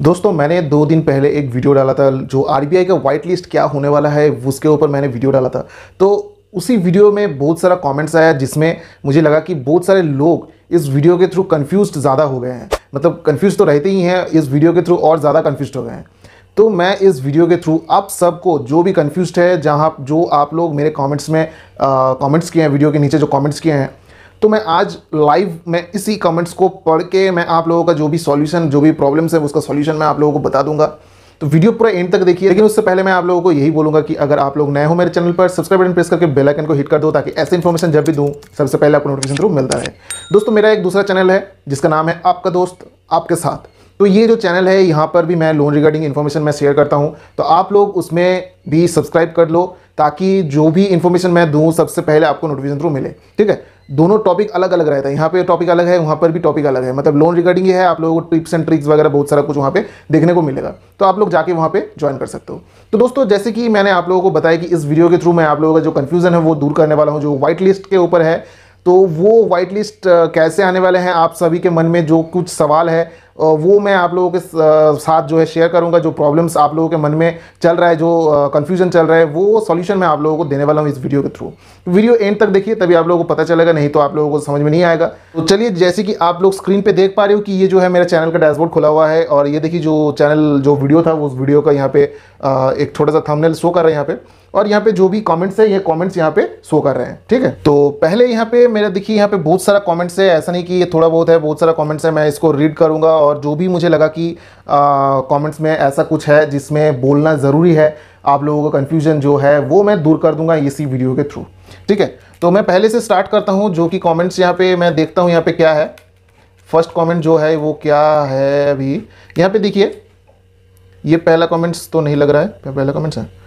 दोस्तों, मैंने दो दिन पहले एक वीडियो डाला था जो आरबीआई का वाइट लिस्ट क्या होने वाला है, उसके ऊपर मैंने वीडियो डाला था। तो उसी वीडियो में बहुत सारा कमेंट्स आया जिसमें मुझे लगा कि बहुत सारे लोग इस वीडियो के थ्रू कन्फ्यूज़ ज़्यादा हो गए हैं। मतलब कन्फ्यूज़ तो रहते ही हैं, इस वीडियो के थ्रू और ज़्यादा कन्फ्यूज़ हो गए हैं। तो मैं इस वीडियो के थ्रू आप सबको, जो भी कन्फ्यूज़ है, जहाँ जो आप लोग मेरे कॉमेंट्स में कॉमेंट्स किए हैं, वीडियो के नीचे जो कॉमेंट्स किए हैं तो मैं आज लाइव में इसी कमेंट्स को पढ़ के मैं आप लोगों का जो भी सॉल्यूशन जो भी प्रॉब्लम्स है, उसका सॉल्यूशन मैं आप लोगों को बता दूँगा। तो वीडियो पूरा एंड तक देखिए, लेकिन उससे पहले मैं आप लोगों को यही बोलूँगा कि अगर आप लोग नए हो मेरे चैनल पर सब्सक्राइब बटन प्रेस करके बेल आइकन को हिट कर दो ताकि ऐसे इन्फॉर्मेशन जब भी दूँ, सबसे पहले आपको नोटिफिकेशन थ्रू मिलता रहे। दोस्तों, मेरा एक दूसरा चैनल है, जिसका नाम है आपका दोस्त, आपके साथ। तो ये जो चैनल है, यहाँ पर भी मैं लोन रिगार्डिंग इन्फॉर्मेशन मैं शेयर करता हूँ। तो आप लोग उसमें भी सब्सक्राइब कर लो, ताकि जो भी इन्फॉर्मेशन मैं दूँ, सबसे पहले आपको नोटिफिकेशन थ्रू मिले। ठीक है? दोनों टॉपिक अलग अलग रहता है। यहाँ पे टॉपिक अलग है, वहाँ पर भी टॉपिक अलग है। मतलब लोन रिगार्डिंग है, आप लोगों को टिप्स एंड ट्रिक्स वगैरह बहुत सारा कुछ वहाँ पे देखने को मिलेगा। तो आप लोग जाके वहाँ पे ज्वाइन कर सकते हो। तो दोस्तों, जैसे कि मैंने आप लोगों को बताया कि इस वीडियो के थ्रू मैं आप लोगों का जो कन्फ्यूज़न है, वो दूर करने वाला हूँ, जो व्हाइट लिस्ट के ऊपर है तो वो व्हाइट लिस्ट कैसे आने वाले हैं, आप सभी के मन में जो कुछ सवाल है वो मैं आप लोगों के साथ जो है शेयर करूँगा, जो प्रॉब्लम्स आप लोगों के मन में चल रहा है, जो कंफ्यूजन चल रहा है, वो सॉल्यूशन मैं आप लोगों को देने वाला हूँ इस वीडियो के थ्रू वीडियो एंड तक देखिए, तभी आप लोगों को पता चलेगा, नहीं तो आप लोगों को समझ में नहीं आएगा. तो चलिए, जैसे कि आप लोग स्क्रीन पर देख पा रहे हो कि ये जो है मेरा चैनल का डैशबोर्ड खुला हुआ है, और ये देखिए जो चैनल जो वीडियो था उस वीडियो का यहाँ पे एक छोटा सा थंबनेल शो कर रहा है यहाँ पे. और यहाँ पे जो भी कमेंट्स है, ये कमेंट्स यहाँ पे शो कर रहे हैं, ठीक है? तो पहले यहाँ पे मेरा, देखिए, यहाँ पे बहुत सारा कमेंट्स है, ऐसा नहीं कि ये थोड़ा बहुत है, बहुत सारा कमेंट्स है, मैं इसको रीड करूँगा और जो भी मुझे लगा कि कमेंट्स में ऐसा कुछ है जिसमें बोलना ज़रूरी है, आप लोगों का कन्फ्यूज़न जो है, वो मैं दूर कर दूँगा इसी वीडियो के थ्रू ठीक है? तो मैं पहले से स्टार्ट करता हूँ, जो कि कॉमेंट्स यहाँ पे मैं देखता हूँ यहाँ पे क्या है। फ़र्स्ट कॉमेंट जो है, वो क्या है अभी? यहाँ पर देखिए, ये पहला कॉमेंट्स तो नहीं लग रहा है। पहला कॉमेंट्स है?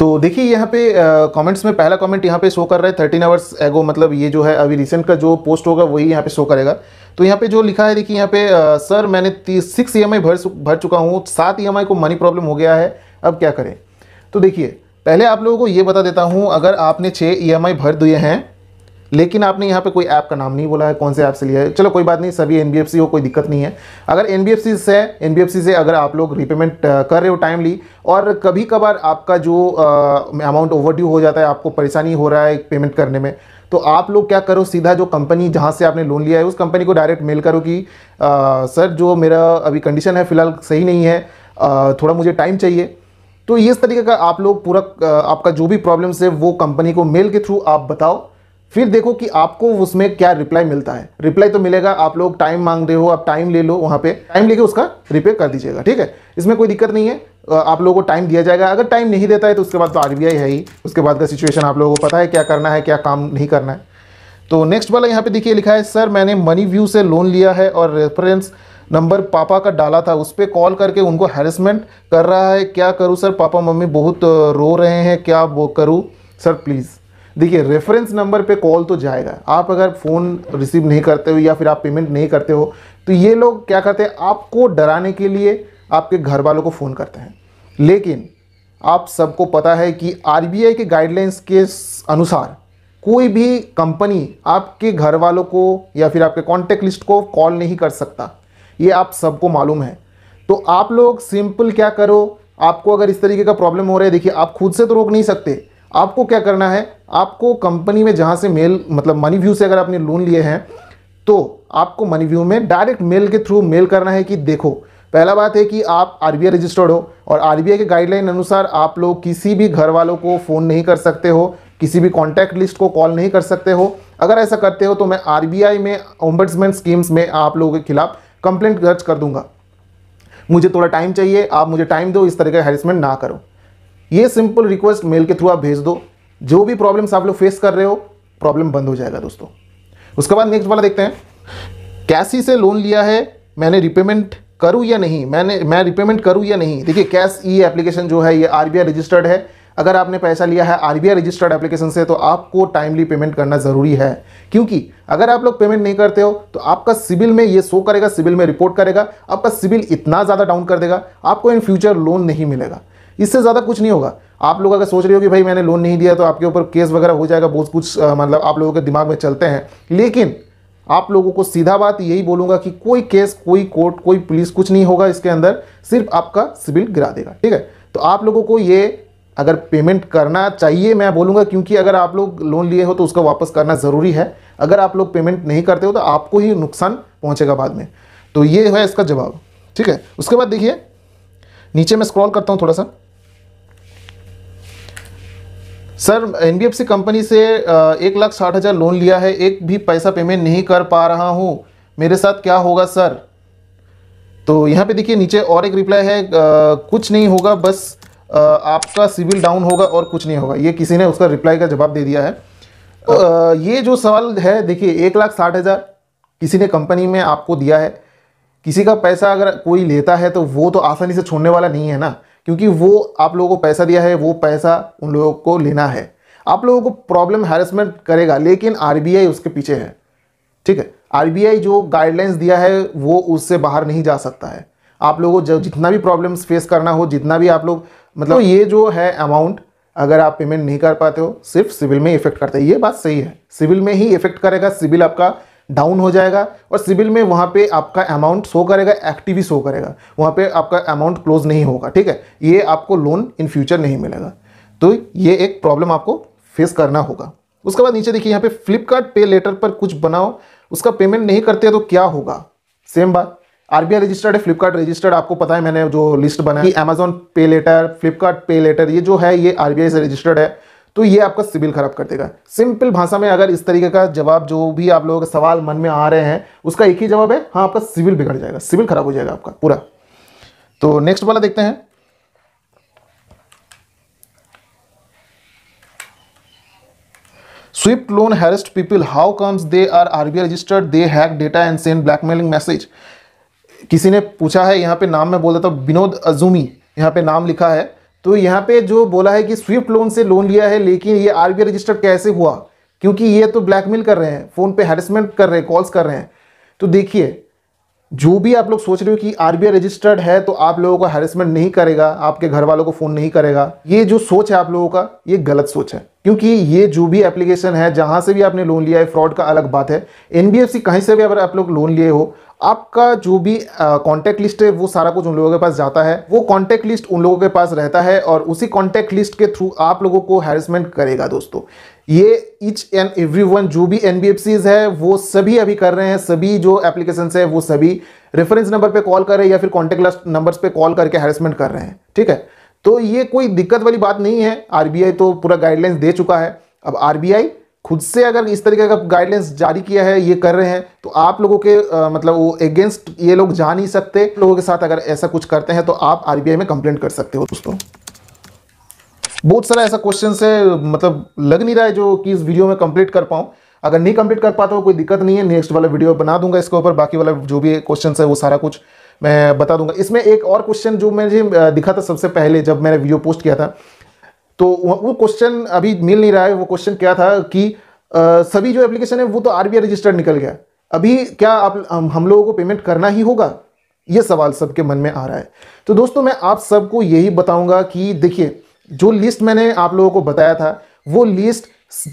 तो देखिए यहाँ पे कमेंट्स में पहला कमेंट यहाँ पे शो कर रहा है थर्टीन आवर्स एगो मतलब ये जो है अभी रिसेंट का जो पोस्ट होगा वही यहाँ पे शो करेगा। तो यहाँ पे जो लिखा है देखिए यहाँ पे आ, सर मैंने सिक्स ई भर भर चुका हूँ सात EMI को मनी प्रॉब्लम हो गया है अब क्या करें? तो देखिए पहले आप लोगों को ये बता देता हूँ अगर आपने छः ई भर दिए हैं लेकिन आपने यहाँ पे कोई ऐप का नाम नहीं बोला है कौन से ऐप से लिया है? चलो कोई बात नहीं सभी एन हो कोई दिक्कत नहीं है। अगर एनबीएफसी से एनबीएफसी से अगर आप लोग रिपेमेंट कर रहे हो टाइमली और कभी कभार आपका जो अमाउंट ओवरड्यू हो जाता है आपको परेशानी हो रहा है पेमेंट करने में तो आप लोग क्या करो सीधा जो कंपनी जहाँ से आपने लोन लिया है उस कंपनी को डायरेक्ट मेल करो कि आ, सर जो मेरा अभी कंडीशन है फ़िलहाल सही नहीं है आ, थोड़ा मुझे टाइम चाहिए। तो इस तरीके का आप लोग पूरा आपका जो भी प्रॉब्लम्स है वो कंपनी को मेल के थ्रू आप बताओ। फिर देखो कि आपको उसमें क्या रिप्लाई मिलता है। रिप्लाई तो मिलेगा, आप लोग टाइम मांग रहे हो, आप टाइम ले लो, वहाँ पे टाइम लेके उसका रिपेयर कर दीजिएगा, ठीक है? इसमें कोई दिक्कत नहीं है आप लोगों को टाइम दिया जाएगा। अगर टाइम नहीं देता है तो उसके बाद तो आरबीआई है ही। उसके बाद का सिचुएशन आप लोगों को पता है, क्या करना है, क्या काम नहीं करना है। तो नेक्स्ट वाला यहाँ पे देखिए लिखा है, सर, मैंने मनी व्यू से लोन लिया है और रेफरेंस नंबर पापा का डाला था। उस पर कॉल करके उनको हैरेसमेंट कर रहा है। क्या करूँ, सर? पापा, मम्मी बहुत रो रहे हैं। क्या वो करूँ? सर प्लीज़ देखिए रेफरेंस नंबर पे कॉल तो जाएगा। आप अगर फ़ोन रिसीव नहीं करते हो या फिर आप पेमेंट नहीं करते हो तो ये लोग क्या करते हैं? आपको डराने के लिए आपके घर वालों को फ़ोन करते हैं। लेकिन आप सबको पता है कि आरबीआई के गाइडलाइंस के अनुसार कोई भी कंपनी आपके घर वालों को या फिर आपके कॉन्टेक्ट लिस्ट को कॉल नहीं कर सकता। ये आप सबको मालूम है। तो आप लोग सिंपल क्या करो? आपको अगर इस तरीके का प्रॉब्लम हो रहा है, देखिए, आप खुद से तो रोक नहीं सकते। आपको क्या करना है? आपको कंपनी में जहाँ से मेल मतलब मनी व्यू से अगर आपने लोन लिए हैं तो आपको मनी व्यू में डायरेक्ट मेल के थ्रू मेल करना है कि देखो, पहला बात है कि आप आरबीआई रजिस्टर्ड हो और आरबीआई के गाइडलाइन अनुसार आप लोग किसी भी घर वालों को फ़ोन नहीं कर सकते हो, किसी भी कॉन्टैक्ट लिस्ट को कॉल नहीं कर सकते हो। अगर ऐसा करते हो तो मैं आरबीआई में ओम्बड्समैन स्कीम्स में आप लोगों के खिलाफ कंप्लेंट दर्ज कर दूँगा। मुझे थोड़ा टाइम चाहिए, आप मुझे टाइम दो, इस तरह का हैरेसमेंट ना करो। ये सिंपल रिक्वेस्ट मेल के थ्रू आप भेज दो। जो भी प्रॉब्लम्स आप लोग फेस कर रहे हो प्रॉब्लम बंद हो जाएगा दोस्तों। उसके बाद नेक्स्ट वाला देखते हैं। कैसी से लोन लिया है, मैंने रिपेमेंट करूँ या नहीं? मैंने, मैं रिपेमेंट करूँ या नहीं? देखिए, कैश ई एप्लीकेशन जो है, ये आरबीआई रजिस्टर्ड है। अगर आपने पैसा लिया है आरबीआई रजिस्टर्ड एप्लीकेशन से तो आपको टाइमली पेमेंट करना ज़रूरी है। क्योंकि अगर आप लोग पेमेंट नहीं करते हो तो आपका सिविल में ये शो करेगा सिविल में रिपोर्ट करेगा। आपका सिविल इतना ज़्यादा डाउन कर देगा, आपको इन फ्यूचर लोन नहीं मिलेगा। इससे ज़्यादा कुछ नहीं होगा। आप लोग अगर सोच रहे हो कि भाई मैंने लोन नहीं दिया तो आपके ऊपर केस वगैरह हो जाएगा, बहुत कुछ मतलब आप लोगों के दिमाग में चलते हैं। लेकिन आप लोगों को सीधा बात यही बोलूँगा कि कोई केस कोई कोर्ट कोई पुलिस कुछ नहीं होगा इसके अंदर, सिर्फ़ आपका सिविल गिरा देगा, ठीक है? तो आप लोगों को ये अगर पेमेंट करना चाहिए, मैं बोलूँगा क्योंकि अगर आप लोग लोन लिए हो तो उसका वापस करना ज़रूरी है। अगर आप लोग पेमेंट नहीं करते हो तो आपको ही नुकसान पहुँचेगा बाद में। तो ये है इसका जवाब, ठीक है? उसके बाद देखिए, नीचे मैं स्क्रॉल करता हूँ थोड़ा सा। सर एनबीएफसी कंपनी से एक लाख साठ हज़ार लोन लिया है एक भी पैसा पेमेंट नहीं कर पा रहा हूँ। मेरे साथ क्या होगा सर? तो यहाँ पे देखिए नीचे और एक रिप्लाई है आ, कुछ नहीं होगा बस आ, आपका सिविल डाउन होगा और कुछ नहीं होगा। ये किसी ने उसका रिप्लाई का जवाब दे दिया है। आ, ये जो सवाल है देखिए एक लाख साठ हज़ार किसी ने कंपनी में आपको दिया है। किसी का पैसा अगर कोई लेता है तो वो तो आसानी से छोड़ने वाला नहीं है ना। क्योंकि वो आप लोगों को पैसा दिया है, वो पैसा उन लोगों को लेना है। आप लोगों को प्रॉब्लम हैरेसमेंट करेगा, लेकिन आरबीआई उसके पीछे है। ठीक है? आरबीआई जो गाइडलाइंस दिया है, वो उससे बाहर नहीं जा सकता है। आप लोगों को जितना भी प्रॉब्लम्स फेस करना हो, जितना भी आप लोग मतलब ये जो है अमाउंट अगर आप पेमेंट नहीं कर पाते हो, सिर्फ़ सिविल में इफ़ेक्ट करता है। ये बात सही है। सिविल में ही इफ़ेक्ट करेगा सिविल आपका डाउन हो जाएगा और सिविल में वहाँ पे आपका अमाउंट शो करेगा एक्टिव ही शो करेगा। वहाँ पे आपका अमाउंट क्लोज नहीं होगा, ठीक है? ये आपको लोन इन फ्यूचर नहीं मिलेगा। तो ये एक प्रॉब्लम आपको फेस करना होगा। उसके बाद नीचे देखिए, यहाँ पे फ्लिपकार्ट पे लेटर पर कुछ बनाओ। उसका पेमेंट नहीं करते तो क्या होगा? सेम बात। आरबीआई रजिस्टर्ड है फ्लिपकार्ट रजिस्टर्ड आपको पता है, मैंने जो लिस्ट बनाई अमेजोन पे लेटर फ्लिपकार्ट पे लेटर ये जो है, ये आरबीआई से रजिस्टर्ड है। तो ये आपका सिविल खराब कर देगा। सिंपल भाषा में अगर इस तरीके का जवाब जो भी आप लोगों के सवाल मन में आ रहे हैं, उसका एक ही जवाब है हाँ आपका सिविल बिगड़ जाएगा सिविल खराब हो जाएगा आपका, पूरा। तो नेक्स्ट वाला देखते हैं। Swift loan harassed people how comes they are RBI registered they hack data and send blackmailing message किसी ने पूछा है, यहाँ पे नाम में बोल देता हूँ, विनोद अजूमी, यहाँ पे नाम लिखा है। तो यहाँ पे जो बोला है कि स्विफ्ट लोन से लोन लिया है, लेकिन ये आरबीआई रजिस्टर्ड कैसे हुआ? क्योंकि ये तो ब्लैकमेल कर रहे हैं फ़ोन पे हेरसमेंट कर रहे हैं कॉल्स कर रहे हैं। तो देखिए, जो भी आप लोग सोच रहे हो कि आरबीआई रजिस्टर्ड है तो आप लोगों को हेरसमेंट नहीं करेगा, आपके घर वालों को फ़ोन नहीं करेगा। ये जो सोच है आप लोगों का, ये गलत सोच है। क्योंकि ये जो भी एप्लीकेशन है, जहाँ से भी आपने लोन लिया है फ्रॉड का अलग बात है। एनबीएफसी कहीं से भी अगर आप लोग लोन लिए हो, आपका जो भी कॉन्टैक्ट लिस्ट है, वो सारा कुछ उन लोगों के पास जाता है। वो कॉन्टैक्ट लिस्ट उन लोगों के पास रहता है और उसी कॉन्टैक्ट लिस्ट के थ्रू आप लोगों को हैरेसमेंट करेगा दोस्तों। ये इच एंड एवरी वन जो भी एन है, वो सभी अभी कर रहे हैं, सभी जो एप्लीकेशन है, वो सभी रेफरेंस नंबर पर कॉल कर रहे हैं या फिर कॉन्टैक्ट नंबर पर कॉल करके हैरेसमेंट कर रहे हैं। ठीक है? तो ये कोई दिक्कत वाली बात नहीं है। आरबीआई तो पूरा गाइडलाइंस दे चुका है। अब आरबीआई खुद से अगर इस तरीके का गाइडलाइंस जारी किया है ये कर रहे हैं तो आप लोगों के आ, मतलब वो अगेंस्ट ये लोग जा नहीं सकते। लोगों के साथ अगर ऐसा कुछ करते हैं तो आप आरबीआई में कंप्लेंट कर सकते हो दोस्तों। बहुत सारा ऐसा क्वेश्चन है मतलब लग नहीं रहा है जो कि इस वीडियो में कंप्लीट कर पाऊँ। अगर नहीं कंप्लीट कर पाता हो कोई दिक्कत नहीं है। नेक्स्ट वाला वीडियो बना दूँगा इसके ऊपर। बाकी वाला जो भी क्वेश्चन है वो सारा कुछ मैं बता दूँगा। इसमें एक और क्वेश्चन जो मुझे दिखा था सबसे पहले जब मैंने वीडियो पोस्ट किया था तो वो क्वेश्चन अभी मिल नहीं रहा है। वो क्वेश्चन क्या था कि आ, सभी जो एप्लीकेशन है वो तो आरबीआई रजिस्टर्ड निकल गया। अभी क्या आप हम लोगों को पेमेंट करना ही होगा? ये सवाल सबके मन में आ रहा है। तो दोस्तों मैं आप सबको यही बताऊँगा कि देखिए जो लिस्ट मैंने आप लोगों को बताया था वो लिस्ट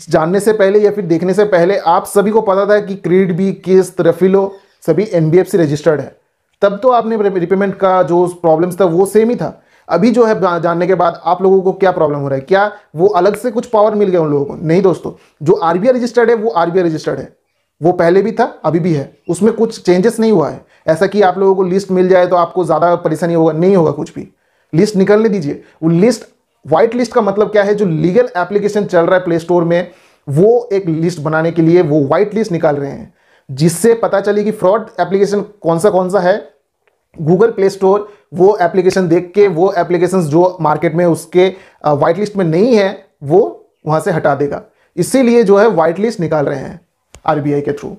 जानने से पहले या फिर देखने से पहले आप सभी को पता था कि क्रेडिट बी किस्त रफिलो सभी एनबीएफसी रजिस्टर्ड है। तब तो आपने रिपेमेंट का जो प्रॉब्लम्स था, वो सेम ही था। अभी जो है जानने के बाद आप लोगों को क्या प्रॉब्लम हो रहा है? क्या वो अलग से कुछ पावर मिल गया उन लोगों को? नहीं दोस्तों। जो आरबीआई रजिस्टर्ड है, वो आरबीआई रजिस्टर्ड है। वो पहले भी था, अभी भी है। उसमें कुछ चेंजेस नहीं हुआ है। ऐसा कि आप लोगों को लिस्ट मिल जाए तो आपको ज़्यादा परेशानी होगा, नहीं होगा कुछ भी। लिस्ट निकलने दीजिए। वो लिस्ट व्हाइट लिस्ट का मतलब क्या है? जो लीगल एप्लीकेशन चल रहा है प्ले स्टोर में, वो एक लिस्ट बनाने के लिए वो व्हाइट लिस्ट निकाल रहे हैं। जिससे पता चले कि फ्रॉड एप्लीकेशन कौन सा कौन सा है गूगल प्ले स्टोर वो एप्लीकेशन देख के, वो एप्लीकेशन जो मार्केट में उसके वाइट लिस्ट में नहीं है, वो वहाँ से हटा देगा। इसीलिए जो है वाइट लिस्ट निकाल रहे हैं आरबीआई के थ्रू।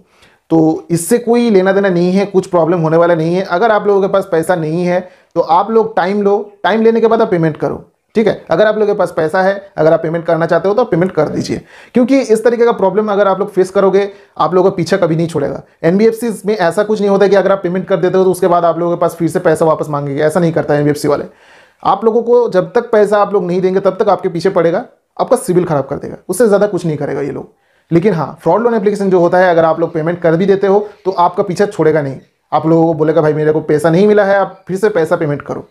तो इससे कोई लेना देना नहीं है, कुछ प्रॉब्लम होने वाला नहीं है। अगर आप लोगों के पास पैसा नहीं है तो आप लोग टाइम लो। टाइम लेने के बाद आप पेमेंट करो। ठीक है? अगर आप लोगों के पास पैसा है, अगर आप पेमेंट करना चाहते हो तो पेमेंट कर दीजिए। क्योंकि इस तरीके का प्रॉब्लम अगर आप लोग फेस करोगे, आप लोगों का पीछा कभी नहीं छोड़ेगा। एनबीएफसी में ऐसा कुछ नहीं होता कि अगर आप पेमेंट कर देते हो तो उसके बाद आप लोगों के पास फिर से पैसा वापस मांगेंगे। ऐसा नहीं करता एनबीएफसी वाले। आप लोगों को जब तक पैसा आप लोग नहीं देंगे, तब तक आपके पीछे पड़ेगा, आपका सिविल खराब कर देगा। उससे ज़्यादा कुछ नहीं करेगा ये लोग। लेकिन हाँ फ्रॉड लोन एप्लीकेशन जो होता है, अगर आप लोग पेमेंट कर भी देते हो तो आपका पीछा छोड़ेगा नहीं। आप लोगों को बोलेगा, भाई मेरे को पैसा नहीं मिला है, आप फिर से पैसा पेमेंट करो।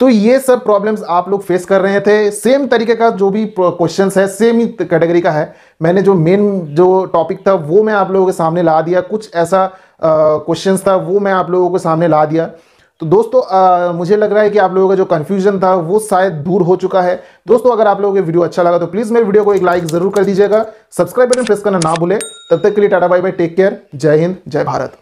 तो ये सब प्रॉब्लम्स आप लोग फेस कर रहे थे। सेम तरीके का जो भी क्वेश्चंस है सेम ही कैटेगरी का है। मैंने जो मेन जो टॉपिक था वो मैं आप लोगों के सामने ला दिया। कुछ ऐसा क्वेश्चंस था वो मैं आप लोगों के सामने ला दिया। तो दोस्तों आ, मुझे लग रहा है कि आप लोगों का जो कन्फ्यूज़न था वो शायद दूर हो चुका है। दोस्तों अगर आप लोगों को वीडियो अच्छा लगा तो प्लीज़ मेरे वीडियो को एक लाइक ज़रूर कर दीजिएगा। सब्सक्राइब बटन प्रेस करना ना भूले। तब तक के लिए tata bye bye take care जय हिंद जय भारत।